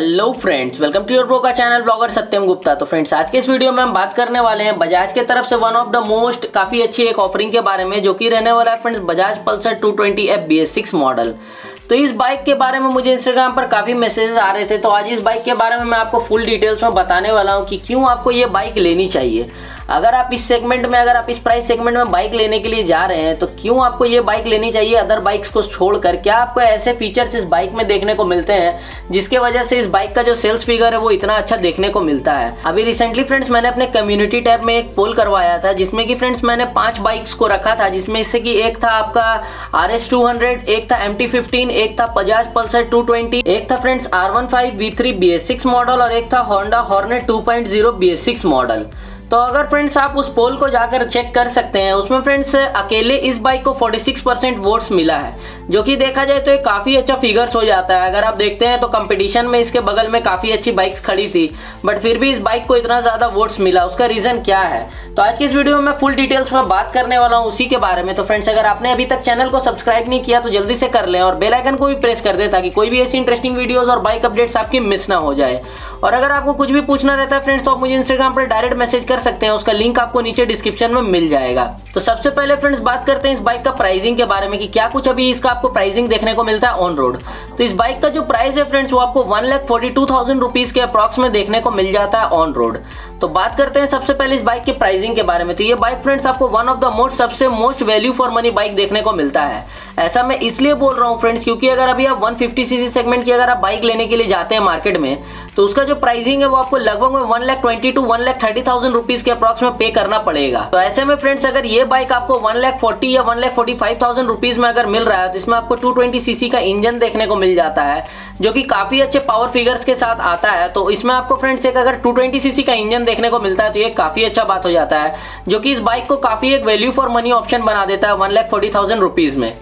Hello friends welcome to your bro का channel blogger Satyam Gupta तो friends आज के इस वीडियो में हम बात करने वाले हैं बजाज के तरफ़ से वन ऑफ़ द मोस्ट काफ़ी अच्छी एक ऑफरिंग के बारे में, जो कि रहने वाला है friends Bajaj Pulsar 220 twenty F B S six model तो इस बाइक के बारे में मुझे इंस्टाग्राम पर काफ़ी मैसेजेस आ रहे थे तो आज इस बाइक के बारे में मैं आपको फुल डिटेल्स में बताने वाला हूँ कि क्यों आपको ये बाइक लेनी चाहिए। अगर आप इस सेगमेंट में, अगर आप इस प्राइस सेगमेंट में बाइक लेने के लिए जा रहे हैं तो क्यों आपको ये बाइक लेनी चाहिए अदर बाइक्स को छोड़कर क्या आपको ऐसे फीचर्स इस बाइक में देखने को मिलते हैं, जिसके वजह से इस बाइक का जो सेल्स फिगर है वो इतना अच्छा देखने को मिलता है? अभी रिसेंटली फ्रेंड्स मैंने अपने कम्युनिटी टैब में एक पोल करवाया था, जिसमें कि फ्रेंड्स मैंने पाँच बाइक्स को रखा था, जिसमें इससे कि एक था आपका आर एस एक था एम टी एक था बजाज पल्सर टू एक था friends R one five model और एक था Honda Hornet two point model तो अगर फ्रेंड्स आप उस पोल को जाकर चेक कर सकते हैं, उसमें फ्रेंड्स अकेले इस बाइक को 46 परसेंट वोट्स मिला है। जो कि देखा जाए तो एक काफ़ी अच्छा फिगर्स हो जाता है। अगर आप देखते हैं तो कंपटीशन में इसके बगल में काफ़ी अच्छी बाइक्स खड़ी थी बट फिर भी इस बाइक को इतना ज़्यादा वोट्स मिला। उसका रीज़न क्या है? तो आज की इस वीडियो में मैं फुल डिटेल्स में बात करने वाला हूँ उसी के बारे में। तो फ्रेंड्स अगर आपने अभी तक चैनल को सब्सक्राइब नहीं किया तो जल्दी से कर लें और बेलाइकन को भी प्रेस कर दे ताकि कोई भी ऐसी इंटरेस्टिंग वीडियोज़ और बाइक अपडेट्स आपकी मिस ना हो जाए। और अगर आपको कुछ भी पूछना रहता है फ्रेंड्स तो आप मुझे इंस्टाग्राम पर डायरेक्ट मैसेज कर सकते हैं। उसका लिंक आपको नीचे डिस्क्रिप्शन में मिल जाएगा। तो सबसे पहले फ्रेंड्स बात करते हैं इस बाइक का प्राइसिंग के बारे में कि क्या कुछ अभी इसका आपको प्राइसिंग देखने को मिलता है ऑन रोड तो इस बाइक का जो प्राइस है फ्रेंड्स वो आपको one lakh forty two thousand rupees के अप्रॉक्स में देखने को मिल जाता है ऑन रोड तो बात करते हैं सबसे पहले इस बाइक के प्राइसिंग के बारे में. तो ये बाइक फ्रेंड्स आपको वन ऑफ़ द मोस्ट सबसे most value for money bike देखने को मिलता है. ऐसा मैं इसलिए बोल रहा हूँ फ्रेंड्स क्योंकि अगर अभी आप 150 सीसी सेगमेंट की अगर आप बाइक लेने के लिए जाते हैं मार्केट में तो उसका जो प्राइसिंग है वो आपको लगभग में one lakh twenty to one lakh thirty thousand rupees के अप्रॉक्स में पे करना पड़ेगा। तो ऐसे में फ्रेंड्स अगर ये बाइक आपको वन लाख फोर्टी या one lakh forty five thousand rupees में अगर मिल रहा है तो इसमें आपको टू ट्वेंटी सीसी का इंजन देखने को मिल जाता है, जो कि काफ़ी अच्छे पावर फिगर्स के साथ आता है। तो इसमें आपको फ्रेंड्स एक अगर टू ट्वेंटी सीसी का इंजन देखने को मिलता है तो ये काफ़ी अच्छा बात हो जाता है, जो कि इस बाइक को काफ़ी एक वैल्यू फॉर मनी ऑप्शन बना देता है one lakh forty thousand rupees में।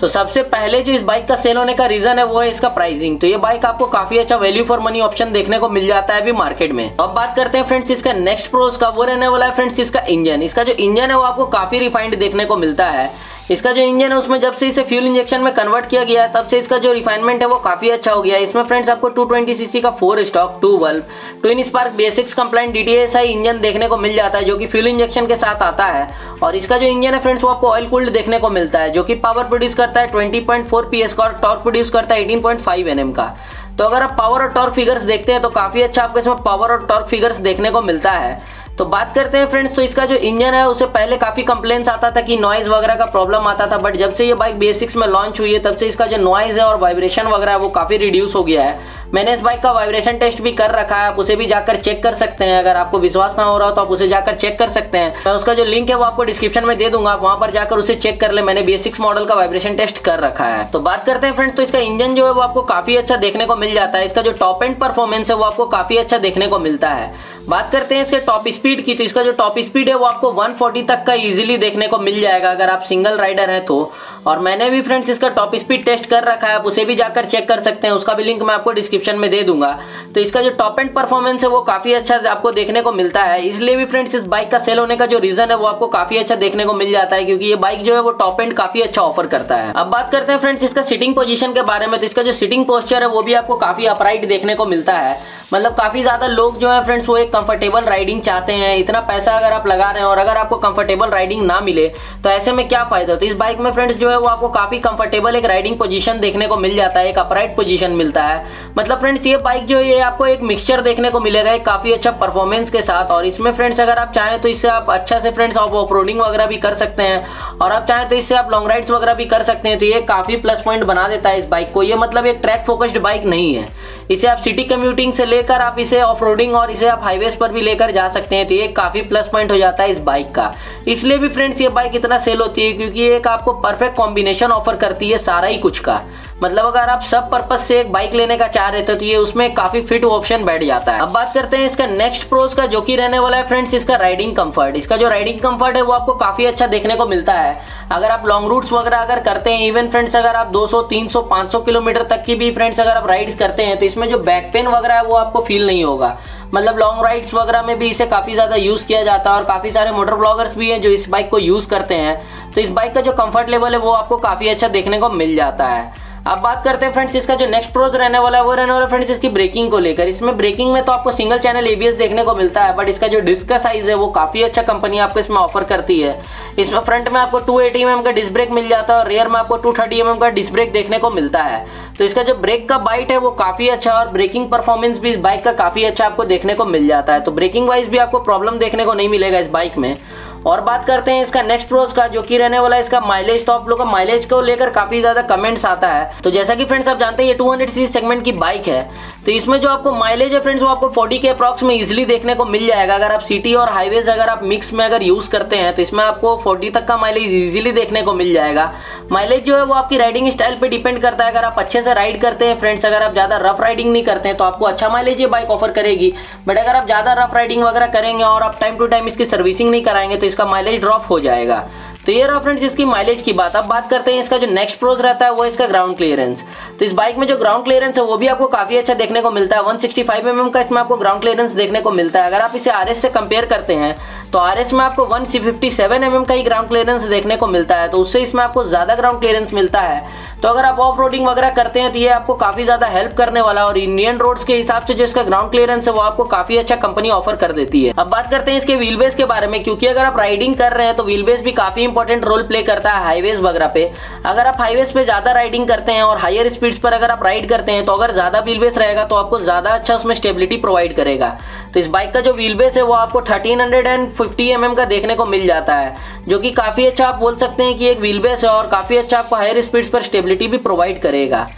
तो सबसे पहले जो इस बाइक का सेल होने का रीजन है, वो है इसका प्राइसिंग तो ये बाइक आपको काफ़ी अच्छा वैल्यू फॉर मनी ऑप्शन देखने को मिल जाता है अभी मार्केट में। अब बात करते हैं फ्रेंड्स इसका नेक्स्ट प्रोज का। वो रहने वाला है फ्रेंड्स इसका इंजन इसका जो इंजन है, वो आपको काफ़ी रिफाइंड देखने को मिलता है। इसका जो इंजन है, उसमें जब से इसे फ्यूल इंजेक्शन में कन्वर्ट किया गया है तब से इसका जो रिफाइनमेंट है, वो काफ़ी अच्छा हो गया है। इसमें फ्रेंड्स आपको 220 सीसी का four stroke two bulb twin spark basics compliant DTSi engine देखने को मिल जाता है, जो कि फ्यूल इंजेक्शन के साथ आता है। और इसका जो इंजन है फ्रेंड्स वो आपको ऑयल कूल्ड देखने को मिलता है, जो कि पावर प्रोड्यूस करता है ट्वेंटी पीएस का और टॉर्क प्रोड्यूस करता है एटीन एनएम का। तो अगर आप पावर और टॉर्क फिगर्स देखते हैं तो काफ़ी अच्छा आपको इसमें पावर और टॉर्क फिगर्स देखने को मिलता है। तो बात करते हैं फ्रेंड्स तो इसका जो इंजन है, उसे पहले काफ़ी कंप्लेन्स आता था कि नॉइज़ वगैरह का प्रॉब्लम आता था बट जब से ये बाइक बेसिक्स में लॉन्च हुई है, तब से इसका जो नॉइज़ है और वाइब्रेशन वगैरह है, वो काफ़ी रिड्यूस हो गया है। मैंने इस बाइक का वाइब्रेशन टेस्ट भी कर रखा है, आप उसे भी जाकर चेक कर सकते हैं। अगर आपको विश्वास ना हो रहा हो तो आप उसे जाकर चेक कर सकते हैं। मैं उसका जो लिंक है, वो आपको डिस्क्रिप्शन में दे दूँगा। आप वहाँ पर जाकर उसे चेक कर ले। मैंने बेसिक्स मॉडल का वाइब्रेशन टेस्ट कर रखा है। तो बात करते हैं फ्रेंड्स तो इसका इंजन जो है, वो आपको काफ़ी अच्छा देखने को मिल जाता है। इसका जो टॉप एंड परफॉर्मेंस है, वो आपको काफ़ी अच्छा देखने को मिलता है। बात करते हैं इसके टॉप स्पीड की। तो इसका जो टॉप स्पीड है, वो आपको 140 तक का इजीली देखने को मिल जाएगा। अगर आप सिंगल राइडर हैं तो। और मैंने भी फ्रेंड्स इसका टॉप स्पीड टेस्ट कर रखा है। आप उसे भी जाकर चेक कर सकते हैं। उसका भी लिंक मैं आपको डिस्क्रिप्शन में दे दूँगा। तो इसका जो टॉप एंड परफॉर्मेंस है, वो काफ़ी अच्छा आपको देखने को मिलता है। इसलिए भी फ्रेंड्स इस बाइक का सेल होने का जो रीजन है, वो आपको काफ़ी अच्छा देखने को मिल जाता है, क्योंकि ये बाइक जो है, वो टॉप एंड काफ़ी अच्छा ऑफ़र करता है। अब बात करते हैं फ्रेंड्स इसका सीटिंग पोजिशन के बारे में। तो इसका जो सिटिंग पोस्टर है, वो भी आपको काफ़ी अपराइट देखने को मिलता है। मतलब काफ़ी ज़्यादा लोग जो है फ्रेंड्स वो एक कंफर्टेबल राइडिंग चाहते हैं। इतना पैसा अगर आप लगा रहे हैं और अगर आपको कंफर्टेबल राइडिंग ना मिले तो ऐसे में क्या फ़ायदा होता है? इस बाइक में फ्रेंड्स जो है, वो आपको काफ़ी कंफर्टेबल एक राइडिंग पोजीशन देखने को मिल जाता है, एक अपराइट पोजीशन मिलता है। मतलब फ्रेंड्स ये बाइक जो है आपको एक मिक्सचर देखने को मिलेगा, एक काफ़ी अच्छा परफॉर्मेंस के साथ। और इसमें फ्रेंड्स अगर आप चाहें तो इससे आप अच्छा से फ्रेंड्स आप ऑफ़ वगैरह भी कर सकते हैं। और आप चाहें तो इससे आप लॉन्ग राइड्स वगैरह भी कर सकते हैं। तो ये काफ़ी प्लस पॉइंट बना देता है इस बाइक को। ये मतलब एक ट्रैक फोकस्ड बाइक नहीं है। इसे आप सिटी कम्यूटिंग से लेकर आप इसे ऑफ़ और इसे आप हाईवेज पर भी लेकर जा सकते हैं तो ये काफ़ी प्लस पॉइंट हो जाता है इस बाइक का। इसलिए भी फ्रेंड्स ये बाइक इतना सेल होती है क्योंकि एक आपको परफेक्ट कॉम्बिनेशन ऑफ़र करती है सारा ही कुछ का। मतलब अगर आप सब पर्पज से एक बाइक लेने का चाह रहे थे तो ये उसमें काफ़ी फिट ऑप्शन बैठ जाता है। अब बात करते हैं इसका नेक्स्ट प्रोज का, जो कि रहने वाला है फ्रेंड्स इसका राइडिंग कंफर्ट इसका जो राइडिंग कंफर्ट है, वो आपको काफ़ी अच्छा देखने को मिलता है। अगर आप लॉन्ग रूट्स वगैरह अगर करते हैं इवन फ्रेंड्स अगर आप 200 300 500 किलोमीटर तक की भी फ्रेंड्स अगर आप राइड्स करते हैं तो इसमें जो बैक पेन वगैरह है, वो आपको फील नहीं होगा। मतलब लॉन्ग राइड्स वगैरह में भी इसे काफ़ी ज़्यादा यूज़ किया जाता है और काफ़ी सारे मोटर ब्लॉगर्स भी हैं जो इस बाइक को यूज़ करते हैं। तो इस बाइक का जो कंफर्ट लेवल है, वो आपको काफ़ी अच्छा देखने को मिल जाता है। अब बात करते हैं फ्रेंड्स इसका जो नेक्स्ट प्रोज रहने वाला है, वो रहने वाला फ्रेंड्स इसकी ब्रेकिंग को लेकर। इसमें ब्रेकिंग में तो आपको सिंगल चैनल एबीएस देखने को मिलता है बट इसका जो डिस्क का साइज़ है, वो काफ़ी अच्छा कंपनी आपको इसमें ऑफ़र करती है। इसमें फ्रंट में आपको टू एटी mm का डिस्क ब्रेक मिल जाता है और रियर में आपको टू थर्टी mm का डिस्क ब्रेक देखने को मिलता है। तो इसका जो ब्रेक का बाइट है, वो काफ़ी अच्छा और ब्रेकिंग परफॉर्मेंस भी इस बाइक का काफ़ी अच्छा आपको देखने को मिल जाता है। तो ब्रेकिंग वाइज भी आपको प्रॉब्लम देखने को नहीं मिलेगा इस बाइक में। और बात करते हैं इसका नेक्स्ट प्रोज का, जो कि रहने वाला है इसका माइलेज तो आप लोग का माइलेज को लेकर काफ़ी ज़्यादा कमेंट्स आता है। तो जैसा कि फ्रेंड्स आप जानते हैं, ये 200 सीरीज़ सेगमेंट की बाइक है। तो इसमें जो आपको माइलेज है फ्रेंड्स वो आपको 40 के अप्रॉक्स में इजिली देखने को मिल जाएगा। अगर आप सिटी और हाईवेज अगर आप मिक्स में अगर यूज़ करते हैं तो इसमें आपको 40 तक का माइलेज इजिली देखने को मिल जाएगा। माइलेज जो है, वो आपकी राइडिंग स्टाइल पे डिपेंड करता है। अगर आप अच्छे से राइड करते हैं फ्रेंड्स अगर आप ज़्यादा रफ राइडिंग नहीं करते हैं तो आपको अच्छा माइलेज ये बाइक ऑफ़र करेगी। बट अगर आप ज़्यादा रफ राइडिंग वगैरह करेंगे और आप टाइम टू टाइम इसकी सर्विसिंग नहीं कराएँगे तो इसका माइलेज ड्रॉप हो जाएगा। तो ये रहा फ्रेंड्स इसकी माइलेज की बात। अब बात करते हैं इसका जो नेक्स्ट प्रोज रहता है, वो इसका ग्राउंड क्लियरेंस तो इस बाइक में जो ग्राउंड क्लियरेंस है, वो भी आपको काफ़ी अच्छा देखने को मिलता है। 165 सिक्सटी mm का इसमें आपको ग्राउंड क्लियरेंस देखने को मिलता है। अगर आप इसे आरएस से कंपेयर करते हैं तो RS में आपको वन सी mm का ही ग्राउंड क्लियरेंस देखने को मिलता है। तो उससे इसमें आपको ज़्यादा ग्राउंड क्लियरेंस मिलता है। तो अगर आप ऑफ़ रोडिंग वगैरह करते हैं तो ये आपको काफ़ी ज़्यादा हेल्प करने वाला और इंडियन रोड्स के हिसाब से जो इसका ग्राउंड क्लियरेंस है, वो आपको काफ़ी अच्छा कंपनी ऑफ़र कर देती है। अब बात करते हैं इसके व्हील बेस के बारे में, क्योंकि अगर आप राइडिंग कर रहे हैं तो व्हील बेस भी काफ़ी इंपॉर्टेंट रोल प्ले करता है हाईवेज वगैरह पे। अगर आप हाईवेज पे ज़्यादा राइडिंग करते हैं और हायर स्पीड पर अगर आप राइड करते हैं तो अगर ज़्यादा व्हील बेस रहेगा तो आपको ज़्यादा अच्छा उसमें स्टेबिलिटी प्रोवाइड करेगा। तो इस बाइक का जो व्हील बेस है, वो आपको thirteen hundred and fifty M M का देखने को मिल जाता है, जो कि काफ़ी अच्छा आप बोल सकते हैं कि एक व्हील बेस है और काफ़ी अच्छा आपको हायर स्पीड पर स्टेबिलिटी भी प्रोवाइड करेगा।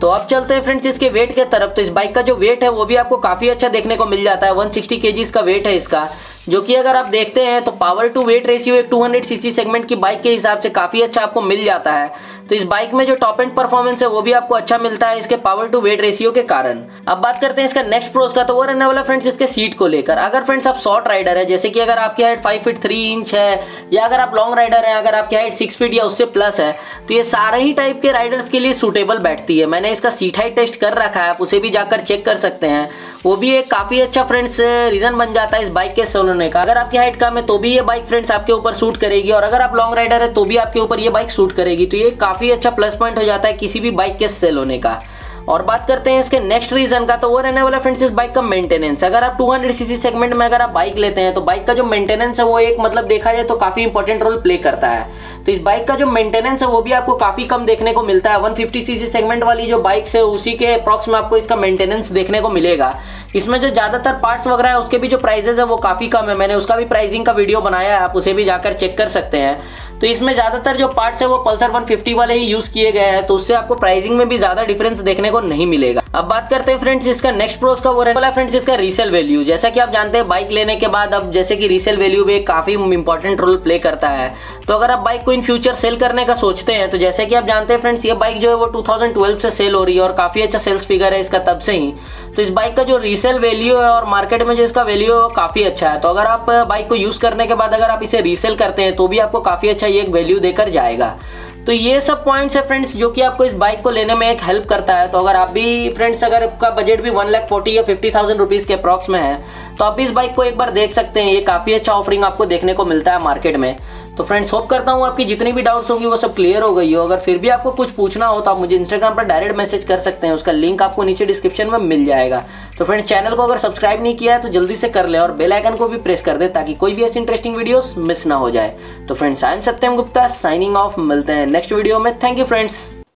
तो अब चलते हैं फ्रेंड्स इसके वेट के तरफ़। तो इस बाइक का जो वेट है, वो भी आपको काफ़ी अच्छा देखने को मिल जाता है। 160 सिक्सटी का वेट है इसका, जो कि अगर आप देखते हैं तो पावर टू वेट रेशियो एक 200 सीसी सेगमेंट की बाइक के हिसाब से काफ़ी अच्छा आपको मिल जाता है। तो इस बाइक में जो टॉप एंड परफॉर्मेंस है, वो भी आपको अच्छा मिलता है इसके पावर टू वेट रेशियो के कारण। अब बात करते हैं इसका नेक्स्ट प्रोस का तो वो रहने वाला फ्रेंड्स इसके सीट को लेकर। अगर फ्रेंड्स आप शॉर्ट राइडर है, जैसे कि अगर आपकी height five feet three inch है, या अगर आप लॉन्ग राइडर है, अगर आपकी हाइट सिक्स फीट या उससे प्लस है तो ये सारे ही टाइप के राइडर्स के लिए सुटेबल बैठती है। मैंने इसका सीट हाइट टेस्ट कर रखा है, आप उसे भी जाकर चेक कर सकते हैं। वो भी एक काफ़ी अच्छा फ्रेंड्स रीजन बन जाता है इस बाइक के सोलने का। अगर आपकी हाइट कम है तो भी ये बाइक फ्रेंड्स आपके ऊपर सूट करेगी, और अगर आप लॉन्ग राइडर है तो भी आपके ऊपर ये बाइक सूट करेगी। तो ये काफ़ी अच्छा प्लस पॉइंट हो जाता है किसी भी बाइक के सेल होने का। और बात करते हैं इसके नेक्स्ट रीजन का तो वो रहने वाला फ्रेंड्स इस बाइक का मेंटेनेंस अगर आप 200 सीसी सेगमेंट में अगर आप बाइक लेते हैं तो बाइक का जो मेंटेनेंस है वो एक मतलब देखा जाए तो काफ़ी इंपॉर्टेंट रोल प्ले करता है। तो इस बाइक का जो मेंटेनेंस है वो भी आपको काफ़ी कम देखने को मिलता है। 150 सीसी सेगमेंट वाली जो बाइक है, उसी के अप्रॉक्स में आपको इसका मेंटेनेंस देखने को मिलेगा। इसमें जो ज़्यादातर पार्ट्स वगैरह है, उसके भी जो प्राइजेस है, वो काफ़ी कम है। मैंने उसका भी प्राइसिंग का वीडियो बनाया है, आप उसे भी जाकर चेक कर सकते हैं। तो इसमें ज़्यादातर जो पार्ट्स है, वो पल्सर 150 वाले ही यूज़ किए गए हैं तो उससे आपको प्राइसिंग में भी ज़्यादा डिफरेंस देखने को नहीं मिलेगा। अब बात करते हैं फ्रेंड्स इसका नेक्स्ट प्रोस का वो रहने वाला फ्रेंड्स इसका रीसेल वैल्यू जैसा कि आप जानते हैं बाइक लेने के बाद अब जैसे कि रीसेल वैल्यू भी काफ़ी इंपॉर्टेंट रोल प्ले करता है। तो अगर आप बाइक को इन फ्यूचर सेल करने का सोचते हैं तो जैसे कि आप जानते हैं फ्रेंड्स ये बाइक जो है वो 2012 से सेल हो रही है और काफ़ी अच्छा सेल्स फिगर है इसका तब से ही। तो इस बाइक का जो रीसेल वैल्यू है और मार्केट में जो इसका वैल्यू है, वो काफ़ी अच्छा है। तो अगर आप बाइक को यूज़ करने के बाद अगर आप इसे रीसेल करते हैं तो भी आपको काफ़ी अच्छा ये एक वैल्यू देकर जाएगा। तो ये सब पॉइंट्स है फ्रेंड्स जो कि आपको इस बाइक को लेने में एक हेल्प करता है। तो अगर आप भी फ्रेंड्स अगर आपका बजट भी वन लाख फोर्टी या फिफ्टी थाउज़ेंड रुपीज़ के अप्रॉक्स में है तो आप इस बाइक को एक बार देख सकते हैं। ये काफ़ी अच्छा ऑफरिंग आपको देखने को मिलता है मार्केट में। तो फ्रेंड्स होप करता हूँ आपकी जितनी भी डाउट्स होंगी वो सब क्लियर हो गई हो। अगर फिर भी आपको कुछ पूछना हो तो आप मुझे इंस्टाग्राम पर डायरेक्ट मैसेज कर सकते हैं। उसका लिंक आपको नीचे डिस्क्रिप्शन में मिल जाएगा। तो फ्रेंड्स चैनल को अगर सब्सक्राइब नहीं किया है तो जल्दी से कर ले और बेल आइकन को भी प्रेस कर दे ताकि कोई भी ऐसी इंटरेस्टिंग वीडियो मिस ना हो जाए। तो friends I am Satyam Gupta signing off मिलते हैं नेक्स्ट वीडियो में। Thank you friends